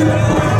Yeah.